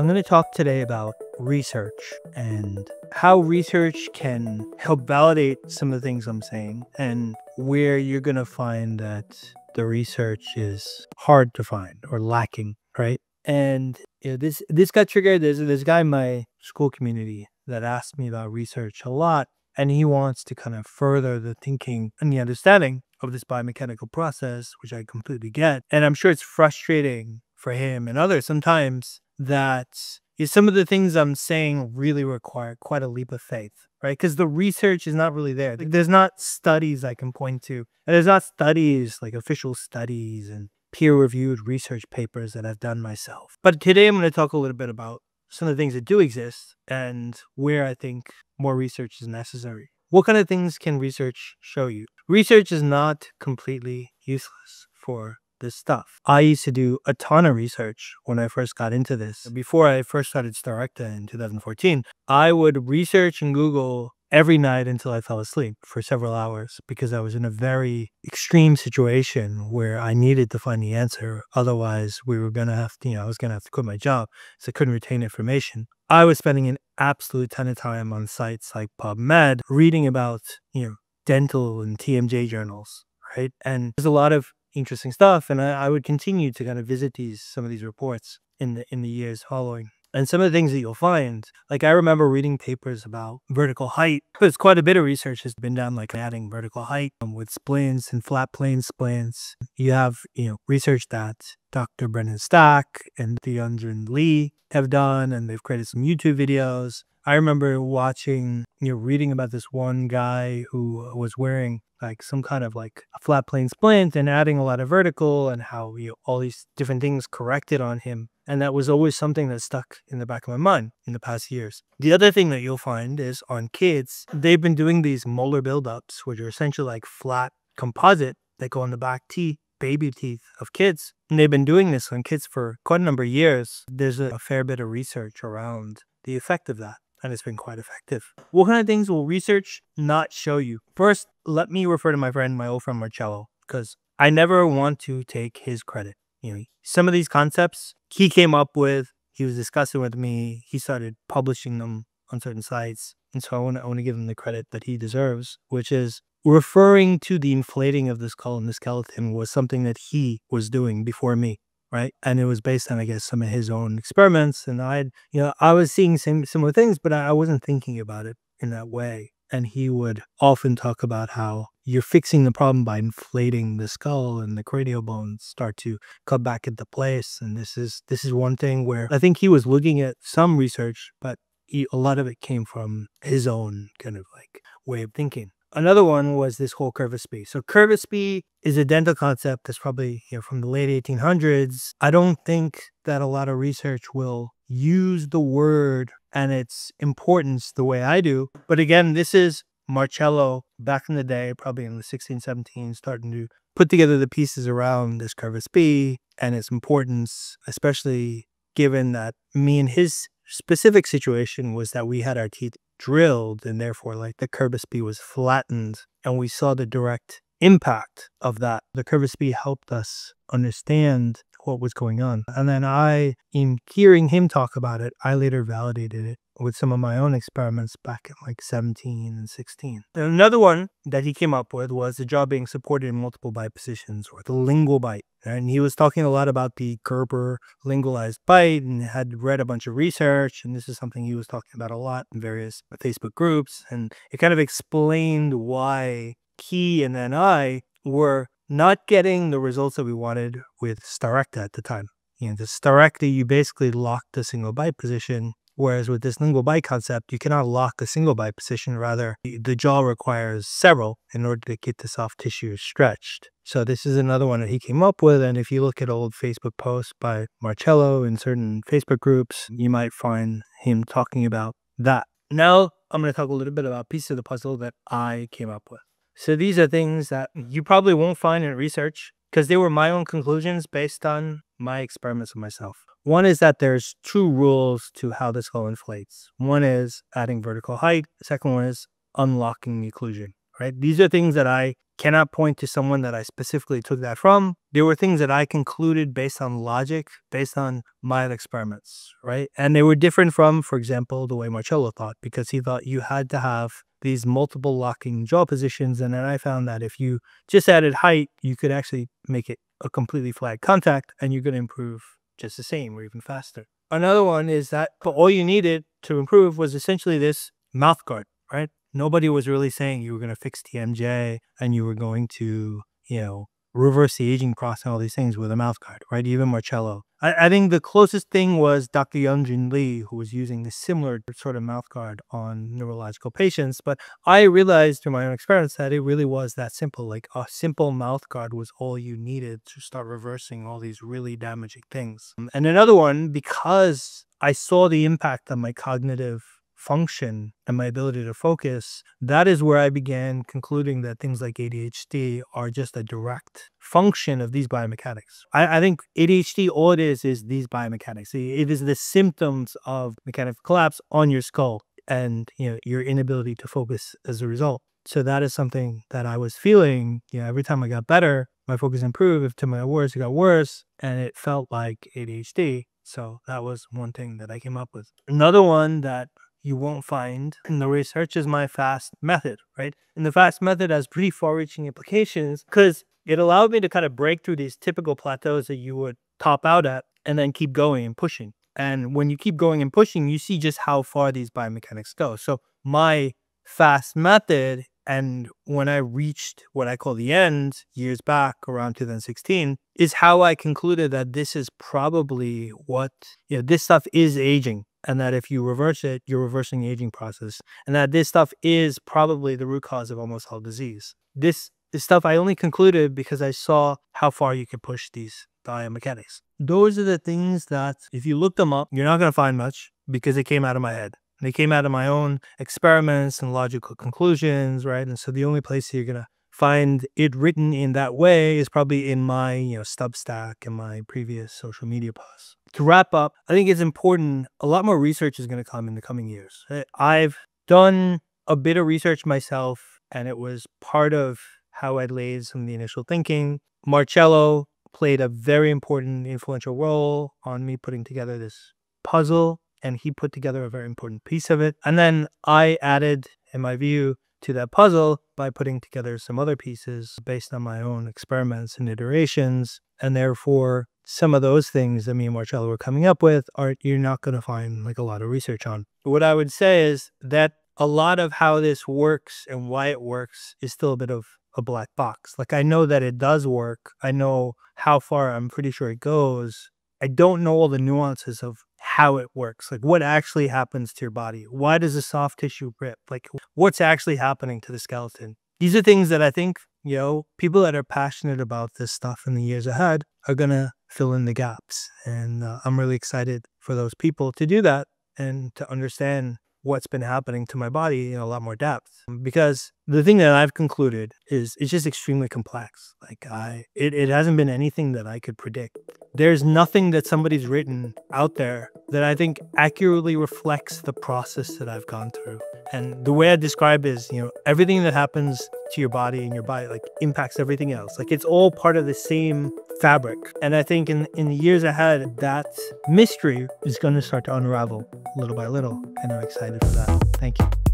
I'm going to talk today about research and how research can help validate some of the things I'm saying and where you're going to find that the research is hard to find or lacking, right? And you know, this this got triggered. There's this guy in my Skool community that asked me about research a lot, and he wants to kind of further the thinking and the understanding of this biomechanical process, which I completely get. And I'm sure it's frustrating for him and others sometimes that some of the things I'm saying really require quite a leap of faith, right? Because the research is not really there. Like, there's not studies I can point to. And there's not studies like official studies and peer reviewed research papers that I've done myself. But today I'm going to talk a little bit about some of the things that do exist and where I think more research is necessary. What kind of things can research show you? Research is not completely useless for this stuff. I used to do a ton of research when I first got into this. Before I first started Starecta in 2014, I would research and Google every night until I fell asleep for several hours because I was in a very extreme situation where I needed to find the answer. Otherwise, we were going to have to, you know, I was going to have to quit my job. So I couldn't retain information. I was spending an absolute ton of time on sites like PubMed reading about, you know, dental and TMJ journals, right? And there's a lot of interesting stuff. And I, I would continue to kind of visit these, some of these reports in the, in the years following. And some of the things that you'll find, like I remember reading papers about vertical height. There's quite a bit of research has been done, like adding vertical height um, with splints and flat plane splints. You have, you know, research that Dr. Brendan Stack and Theundren Lee have done, and they've created some YouTube videos. I remember watching, you know, reading about this one guy who was wearing like some kind of like a flat plane splint and adding a lot of vertical and how you know, all these different things corrected on him and that was always something that stuck in the back of my mind in the past years. The other thing that you'll find is on kids, they've been doing these molar buildups, which are essentially like flat composite that go on the back teeth, baby teeth of kids. And they've been doing this on kids for quite a number of years. There's a, fair bit of research around the effect of that and it's been quite effective. What kind of things will research not show you? First, let me refer to my friend, my old friend Marcello, because I never want to take his credit. You know, some of these concepts he came up with, he was discussing with me, he started publishing them on certain sites. And so I want to, I want to give him the credit that he deserves, which is referring to the inflating of the skull and the skeleton was something that he was doing before me. Right. And it was based on, I guess, some of his own experiments. And I'd, you know, I was seeing some similar things, but I wasn't thinking about it in that way. And he would often talk about how you're fixing the problem by inflating the skull and the cranial bones start to cut back into place and this is this is one thing where i think he was looking at some research but he, a lot of it came from his own kind of like way of thinking another one was this whole curve of Spee. So curve of Spee is a dental concept that's probably you know from the late 1800s. I don't think that a lot of research will use the word and its importance the way I do. But again, this is Marcello back in the day, probably in the 16, 17, starting to put together the pieces around this curve of Spee and its importance, especially given that me and his specific situation was that we had our teeth drilled and therefore like the curve of Spee was flattened and we saw the direct impact of that. The curve of Spee helped us understand what was going on. And then I, in hearing him talk about it, I later validated it with some of my own experiments back at like 17 and 16. And another one that he came up with was the jaw being supported in multiple bite positions or the lingual bite. And he was talking a lot about the Gerber lingualized bite and had read a bunch of research. And this is something he was talking about a lot in various Facebook groups. And it kind of explained why he and then I were not getting the results that we wanted with Starecta at the time. You know, the Starecta, you basically locked the single bite position Whereas with this lingual bite concept, you cannot lock a single bite position. Rather, the jaw requires several in order to get the soft tissue stretched. So this is another one that he came up with. And if you look at old Facebook posts by Marcello in certain Facebook groups, you might find him talking about that. Now I'm going to talk a little bit about pieces of the puzzle that I came up with. So these are things that you probably won't find in research because they were my own conclusions based on my experiments with myself. One is that there's two rules to how the skull inflates. One is adding vertical height. The second one is unlocking occlusion, right? These are things that I cannot point to someone that I specifically took that from. There were things that I concluded based on logic, based on my experiments, right? And they were different from, for example, the way Marcello thought, because he thought you had to have these multiple locking jaw positions. And then I found that if you just added height, you could actually make it a completely flat contact and you're going to improve just the same or even faster. Another one is that all you needed to improve was essentially this mouth guard, right? Nobody was really saying you were going to fix TMJ and you were going to, you know, reverse the aging process and all these things with a mouth guard, right? Even Marcello. I, I think the closest thing was Dr. Youngjin Lee, who was using the similar sort of mouth guard on neurological patients. But I realized through my own experience that it really was that simple. Like a simple mouth guard was all you needed to start reversing all these really damaging things. And another one, because I saw the impact on my cognitive function and my ability to focus, that is where I began concluding that things like ADHD are just a direct function of these biomechanics. I, I think ADHD, all it is, is these biomechanics. It is the symptoms of mechanical collapse on your skull and you know your inability to focus as a result. So that is something that I was feeling. You know, every time I got better, my focus improved. If to my worse, it got worse, and it felt like ADHD. So that was one thing that I came up with. Another one that you won't find in the research is my FAST method, right? And the FAST method has pretty far reaching implications because it allowed me to kind of break through these typical plateaus that you would top out at and then keep going and pushing. And when you keep going and pushing, you see just how far these biomechanics go. So my FAST method and when I reached what I call the end years back around 2016 is how I concluded that this is probably what, you know, this stuff is aging and that if you reverse it, you're reversing the aging process, and that this stuff is probably the root cause of almost all disease. This, this stuff I only concluded because I saw how far you can push these biomechanics. Those are the things that, if you look them up, you're not going to find much because it came out of my head. They came out of my own experiments and logical conclusions, right? And so the only place you're going to find it written in that way is probably in my, you know, Substack and my previous social media posts to wrap up, I think it's important. A lot more research is going to come in the coming years. I've done a bit of research myself, and it was part of how I laid some of the initial thinking. Marcello played a very important, influential role on me putting together this puzzle, and he put together a very important piece of it. And then I added, in my view, to that puzzle by putting together some other pieces based on my own experiments and iterations. And therefore, some of those things that me and Marcello were coming up with are you're not going to find like a lot of research on. What I would say is that a lot of how this works and why it works is still a bit of a black box. Like I know that it does work. I know how far I'm pretty sure it goes. I don't know all the nuances of how it works. Like what actually happens to your body? Why does the soft tissue rip? Like what's actually happening to the skeleton? These are things that I think, you know, people that are passionate about this stuff in the years ahead are going to fill in the gaps. And uh, I'm really excited for those people to do that and to understand what's been happening to my body in a lot more depth. Because the thing that I've concluded is it's just extremely complex. Like I it, it hasn't been anything that I could predict. There's nothing that somebody's written out there that I think accurately reflects the process that I've gone through. And the way I describe is, you know, everything that happens to your body and your body like impacts everything else. Like it's all part of the same fabric. And I think in, in the years ahead, that mystery is going to start to unravel little by little. And I'm excited for that. Thank you.